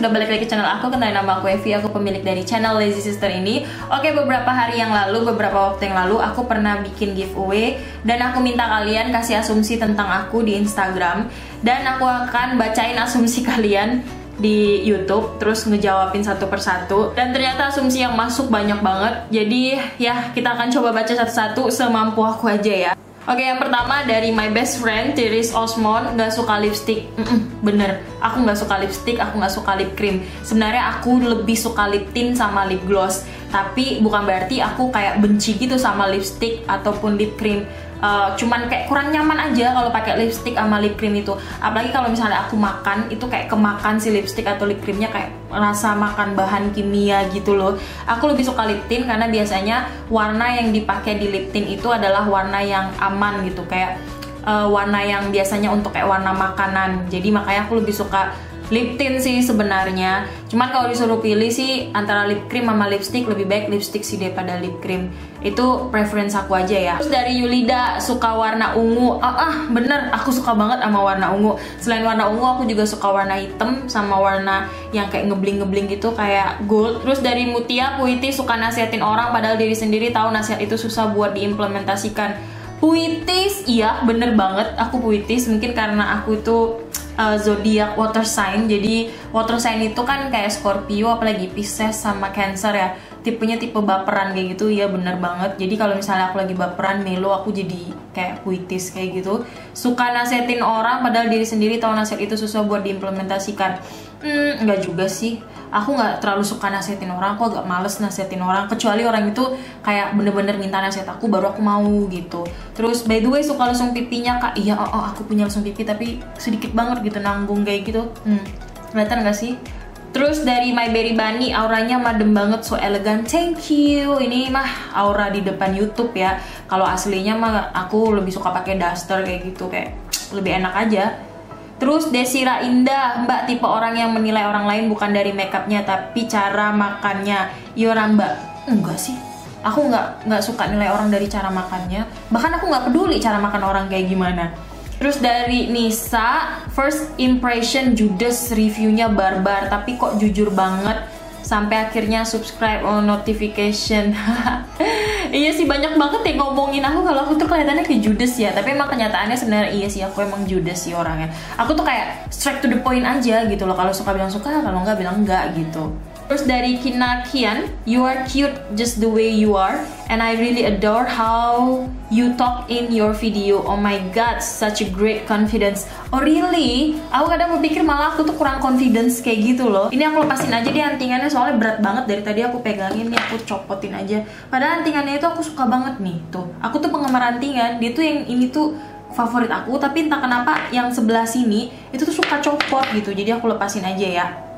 sudah balik lagi ke channel aku Kenalin nama aku Evi, aku pemilik dari channel Lazy Sister ini. Oke, beberapa hari yang lalu, beberapa waktu yang lalu Aku pernah bikin giveaway Dan aku minta kalian kasih asumsi tentang aku di Instagram Dan aku akan bacain asumsi kalian di YouTube terus ngejawabin satu persatu. Dan ternyata asumsi yang masuk banyak banget jadi ya kita akan coba baca satu-satu semampu aku aja ya Oke, yang pertama dari my best friend Tiris Osmond nggak suka lipstick. Mm -mm, bener, aku nggak suka lipstick, aku nggak suka lip cream. Sebenarnya aku lebih suka lip tint sama lip gloss. Tapi bukan berarti aku kayak benci gitu sama lipstick ataupun lip cream uh, cuman kayak kurang nyaman aja kalau pakai lipstick sama lip cream itu apalagi kalau misalnya aku makan itu kayak kemakan si lipstick atau lip creamnya kayak rasa makan bahan kimia gitu loh. Aku lebih suka lip tint karena biasanya warna yang dipakai di lip tint itu adalah warna yang aman gitu. Kayak uh, warna yang biasanya untuk kayak warna makanan. Jadi makanya aku lebih suka lip tint sih sebenarnya. Cuman kalau disuruh pilih sih antara lip cream sama lipstick lebih baik lipstick sih daripada lip cream. Itu preference aku aja ya. Terus dari Yulida suka warna ungu. Ah, ah bener aku suka banget sama warna ungu. Selain warna ungu aku juga suka warna hitam sama warna yang kayak ngebling-ngebling gitu kayak gold. Terus dari Mutia Puiti suka nasihatin orang padahal diri sendiri tahu nasihat itu susah buat diimplementasikan. Puitis? Iya bener banget. Aku puitis mungkin karena aku itu uh, zodiak water sign. Jadi water sign itu kan kayak Scorpio apalagi Pisces sama Cancer ya. Tipenya tipe baperan kayak gitu ya bener banget. Jadi kalau misalnya aku lagi baperan melo aku jadi kayak puitis kayak gitu. Suka nasihatin orang padahal diri sendiri tahu nasihat itu susah buat diimplementasikan. Hmm, enggak juga sih aku nggak terlalu suka nasihatin orang aku agak males nasihatin orang kecuali orang itu kayak bener-bener minta nasihat aku baru aku mau gitu terus by the way suka langsung pipinya kak iya oh, oh aku punya langsung pipi tapi sedikit banget gitu nanggung kayak gitu hmm, kelihatan gak sih Terus dari My Berry Bunny auranya madem banget so elegan. Thank you. Ini mah aura di depan YouTube ya. Kalau aslinya mah aku lebih suka pakai duster kayak gitu kayak lebih enak aja. Terus Desira Indah, Mbak tipe orang yang menilai orang lain bukan dari makeupnya tapi cara makannya. Yora Mbak, enggak sih. Aku nggak nggak suka nilai orang dari cara makannya. Bahkan aku nggak peduli cara makan orang kayak gimana. Terus dari Nisa, first impression Judas reviewnya barbar tapi kok jujur banget. Sampai akhirnya subscribe on notification. Iya sih banyak banget ya ngomongin aku kalau aku tuh kelihatannya kayak judes ya. Tapi emang kenyataannya sebenarnya iya sih aku emang judes sih orangnya. Aku tuh kayak straight to the point aja gitu loh. Kalau suka bilang suka kalau nggak bilang enggak gitu Terus dari Kinakian, you are cute just the way you are, and I really adore how you talk in your video. Oh my god, such a great confidence. Oh really? Aku kadang berpikir malah aku tuh kurang confidence kayak gitu loh. Ini aku lepasin aja di antingannya soalnya berat banget dari tadi aku pegangin nih aku copotin aja. Padahal antingannya itu aku suka banget nih tuh. Aku tuh penggemar antingan. Dia tuh yang ini tuh favorit aku tapi entah kenapa yang sebelah sini itu tuh suka copot gitu jadi aku lepasin aja ya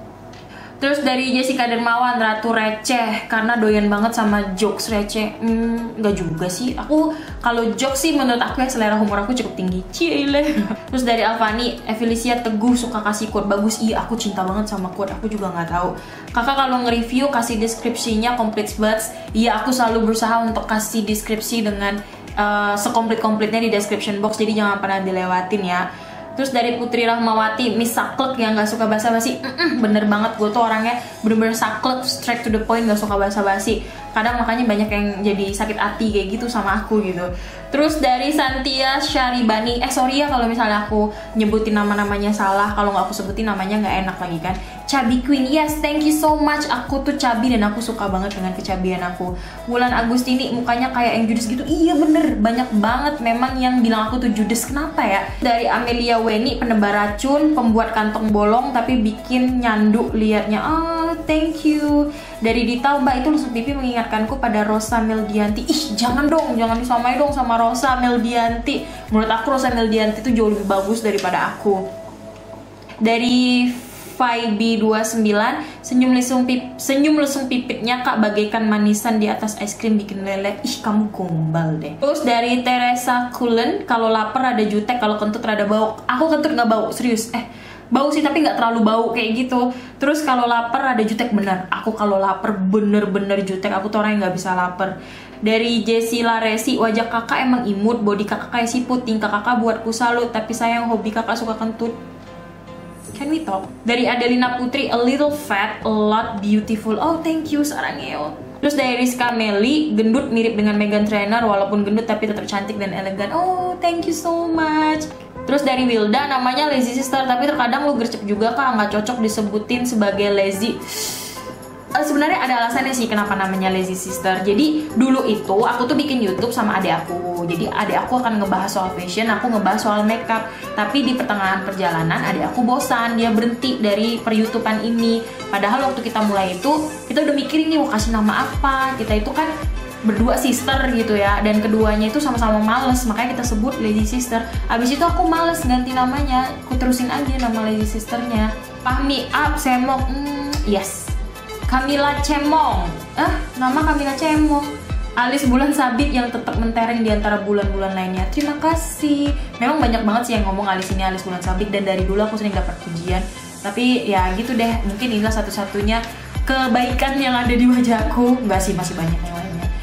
Terus dari Jessica Dermawan, Ratu Receh Karena doyan banget sama jokes receh. Hmm, nggak juga sih. Aku kalau jokes sih menurut aku ya selera humor aku cukup tinggi. Cile Terus dari Alfani, Evelicia Teguh suka kasih quote bagus. Iya aku cinta banget sama quote, aku juga nggak tahu. Kakak kalau nge-review kasih deskripsinya complete buds Iya aku selalu berusaha untuk kasih deskripsi dengan uh, sekomplit-komplitnya di description box. Jadi jangan pernah dilewatin ya Terus dari Putri Rahmawati, Miss Saklek yang gak suka basa-basi, mm -mm, bener banget gue tuh orangnya bener-bener saklek, straight to the point, gak suka basa-basi. Kadang makanya banyak yang jadi sakit hati kayak gitu sama aku gitu. Terus dari Santia Syaribani, eh sorry ya kalau misalnya aku nyebutin nama-namanya salah, kalau nggak aku sebutin namanya nggak enak lagi kan. Chubby Queen, yes thank you so much. Aku tuh chubby dan aku suka banget dengan kecabian aku. Bulan Agustini mukanya kayak yang judes gitu, iya bener banyak banget memang yang bilang aku tuh judes. Kenapa ya? Dari Amelia Weni, penebar racun, pembuat kantong bolong tapi bikin nyandu liatnya. Ah, thank you. Dari Dita, Mbak itu langsung pipi mengingatkanku pada Rosa Meldianti. Ih, jangan dong, jangan disamai dong sama Rosa Meldianti. Menurut aku Rosa Meldianti itu jauh lebih bagus daripada aku. Dari Vibe29 senyum lesung pip senyum lesung pipitnya kak bagaikan manisan di atas es krim bikin lele ih kamu gombal deh terus dari Teresa Kulen kalau lapar ada jutek kalau kentut rada bau aku kentut nggak bau serius eh bau sih tapi nggak terlalu bau kayak gitu terus kalau lapar ada jutek bener aku kalau lapar bener-bener jutek aku tuh orang yang nggak bisa lapar dari Jessie Laresi wajah kakak emang imut body kakak kayak siput tingkah kakak buatku salut tapi sayang hobi kakak suka kentut Can we talk? Dari Adelina Putri, a little fat, a lot beautiful. Oh, thank you Sarangeo. Terus dari Rizka Meli, gendut mirip dengan Megan Trainor walaupun gendut tapi tetap cantik dan elegan. Oh, thank you so much. Terus dari Wilda, namanya lazy sister tapi terkadang lu gercep juga kak, nggak cocok disebutin sebagai lazy uh, sebenarnya ada alasannya sih kenapa namanya lazy sister. Jadi dulu itu aku tuh bikin YouTube sama adik aku. Jadi adik aku akan ngebahas soal fashion, aku ngebahas soal makeup. Tapi di pertengahan perjalanan adik aku bosan, dia berhenti dari per YouTubean ini. Padahal waktu kita mulai itu kita udah mikirin nih mau kasih nama apa. Kita itu kan berdua sister gitu ya dan keduanya itu sama-sama males makanya kita sebut lazy sister abis itu aku males ganti namanya aku terusin aja nama lazy sisternya Pahmi up semok hmm, yes Kamila Cemong. Ah, nama Kamila Cemong. Alis bulan sabit yang tetap mentereng di antara bulan-bulan lainnya. Terima kasih. Memang banyak banget sih yang ngomong alis ini alis bulan sabit dan dari dulu aku sering dapat pujian. Tapi ya gitu deh, mungkin inilah satu-satunya kebaikan yang ada di wajahku. Enggak sih, masih banyak yang.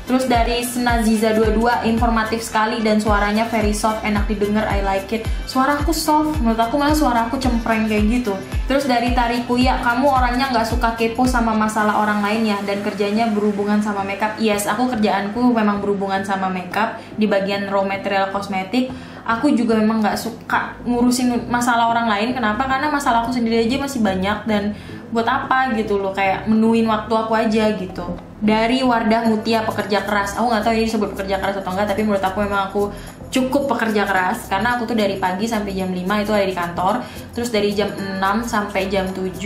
Terus dari Senaziza 22 informatif sekali dan suaranya very soft, enak didengar, I like it. Suara aku soft, menurut aku malah suara aku cempreng kayak gitu. Terus dari Tariku ya, kamu orangnya nggak suka kepo sama masalah orang lain ya dan kerjanya berhubungan sama makeup. Yes, aku kerjaanku memang berhubungan sama makeup di bagian raw material kosmetik. Aku juga memang nggak suka ngurusin masalah orang lain. Kenapa? Karena masalah aku sendiri aja masih banyak dan buat apa gitu loh kayak menuin waktu aku aja gitu dari Wardah Mutia pekerja keras. Aku nggak tahu ini disebut pekerja keras atau enggak tapi menurut aku memang aku cukup pekerja keras karena aku tuh dari pagi sampai jam 5 itu ada di kantor terus dari jam 6 sampai jam 7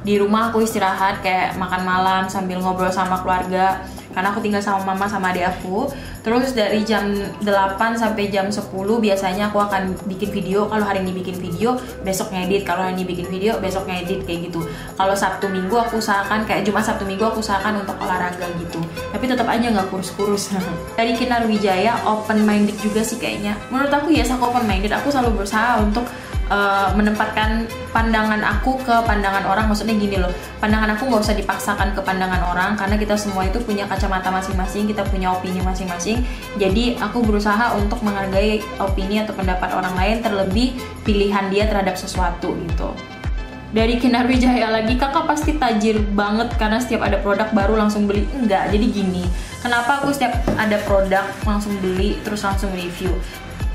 di rumah aku istirahat kayak makan malam sambil ngobrol sama keluarga karena aku tinggal sama mama sama adik aku. Terus dari jam 8 sampai jam 10 biasanya aku akan bikin video. Kalau hari ini bikin video besok ngedit. Kalau hari ini bikin video besok ngedit kayak gitu. Kalau Sabtu Minggu aku usahakan kayak Jumat Sabtu Minggu aku usahakan untuk olahraga gitu. Tapi tetap aja nggak kurus-kurus. Dari Kinar Wijaya open minded juga sih kayaknya. Menurut aku ya yes, aku open minded. Aku selalu berusaha untuk uh, menempatkan pandangan aku ke pandangan orang. Maksudnya gini loh pandangan aku nggak usah dipaksakan ke pandangan orang karena kita semua itu punya kacamata masing-masing kita punya opini masing-masing. Jadi aku berusaha untuk menghargai opini atau pendapat orang lain terlebih pilihan dia terhadap sesuatu gitu. Dari Kinar Wijaya lagi kakak pasti tajir banget karena setiap ada produk baru langsung beli. Enggak jadi gini kenapa aku setiap ada produk langsung beli terus langsung review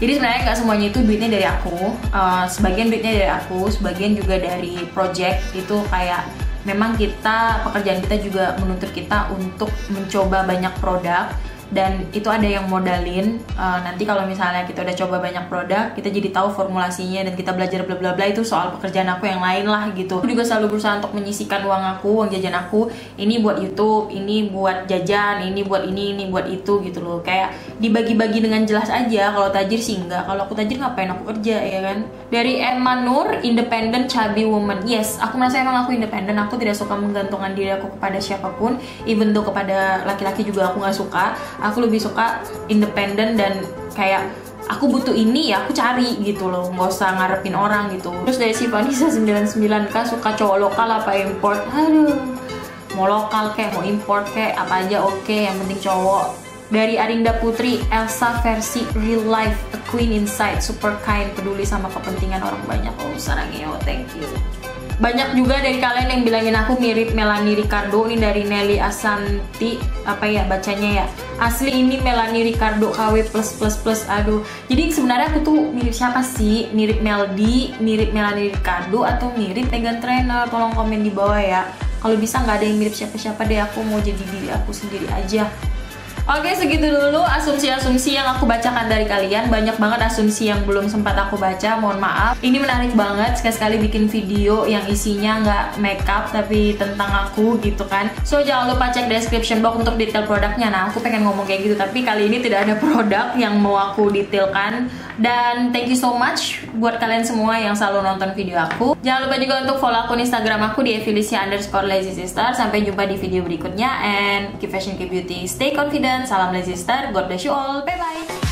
jadi sebenarnya nggak semuanya itu duitnya dari aku. Uh, sebagian duitnya dari aku sebagian juga dari project. Itu kayak memang kita pekerjaan kita juga menuntut kita untuk mencoba banyak produk dan itu ada yang modalin uh, nanti kalau misalnya kita udah coba banyak produk kita jadi tahu formulasinya dan kita belajar bla bla bla itu soal pekerjaan aku yang lain lah gitu. Aku juga selalu berusaha untuk menyisikan uang aku uang jajan aku. Ini buat YouTube ini buat jajan ini buat ini ini buat itu gitu loh. Kayak dibagi-bagi dengan jelas aja. Kalau tajir sih enggak. Kalau aku tajir ngapain aku kerja ya kan? Dari Emma Nur independent chubby woman. Yes aku merasa emang aku independen aku tidak suka menggantungkan diri aku kepada siapa pun. Even though kepada laki-laki juga aku nggak suka aku lebih suka independen dan kayak aku butuh ini ya aku cari gitu loh. Nggak usah ngarepin orang gitu. Terus dari si Vanessa 99 kan suka cowok lokal apa import? Aduh mau lokal kayak mau import kayak apa aja oke okay, yang penting cowok. Dari Arinda Putri Elsa versi real life a queen inside super kind peduli sama kepentingan orang banyak. Oh sarangnya thank you. Banyak juga dari kalian yang bilangin aku mirip Melanie Ricardo ini dari Nelly Asanti apa ya bacanya ya asli ini Melanie Ricardo KW plus plus plus aduh. Jadi sebenarnya aku tuh mirip siapa sih? Mirip Meldi mirip Melanie Ricardo atau mirip Megan Trainer tolong komen di bawah ya. Kalau bisa nggak ada yang mirip siapa-siapa deh aku mau jadi diri aku sendiri aja Oke segitu dulu asumsi-asumsi yang aku bacakan dari kalian. Banyak banget asumsi yang belum sempat aku baca Mohon maaf. Ini menarik banget sekali-sekali bikin video yang isinya nggak makeup Tapi tentang aku gitu kan. So jangan lupa cek description box untuk detail produknya. Nah aku pengen ngomong kayak gitu Tapi kali ini tidak ada produk yang mau aku detailkan Dan thank you so much Buat kalian semua yang selalu nonton video aku Jangan lupa juga untuk follow akun instagram aku di Evilisia underscore lazy sister Sampai jumpa di video berikutnya And keep fashion, keep beauty, stay confident Salam Lazy Star. God bless you all. Bye bye.